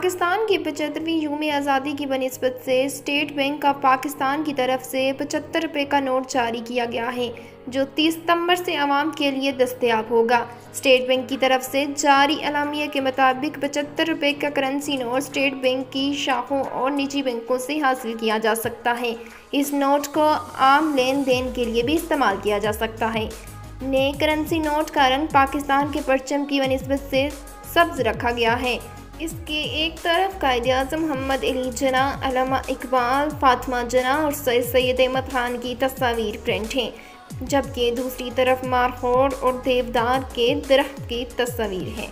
पाकिस्तान की पचहत्तरवीं यूम आज़ादी की बनस्बत से स्टेट बैंक ऑफ़ पाकिस्तान की तरफ़ से पचहत्तर रुपये का नोट जारी किया गया है, जो 30 सितंबर से आवाम के लिए दस्तयाब होगा। स्टेट बैंक की तरफ़ से जारी अलामिया के मुताबिक पचहत्तर रुपये का करेंसी नोट स्टेट बैंक की शाखों और निजी बैंकों से हासिल किया जा सकता है। इस नोट को आम लेन देन के लिए भी इस्तेमाल किया जा सकता है। नए करेंसी नोट का रंग पाकिस्तान के परचम की बनस्बत से सब्ज रखा गया है। इसके एक तरफ़ कायद अजम मोहम्मद अली जना इकबाल, फातमा जना और सैद सैद अहमद खान की तस्वीर प्रिंट हैं, जबकि दूसरी तरफ़ मारहोड़ और देवदार के दरख्त की तस्वीर है।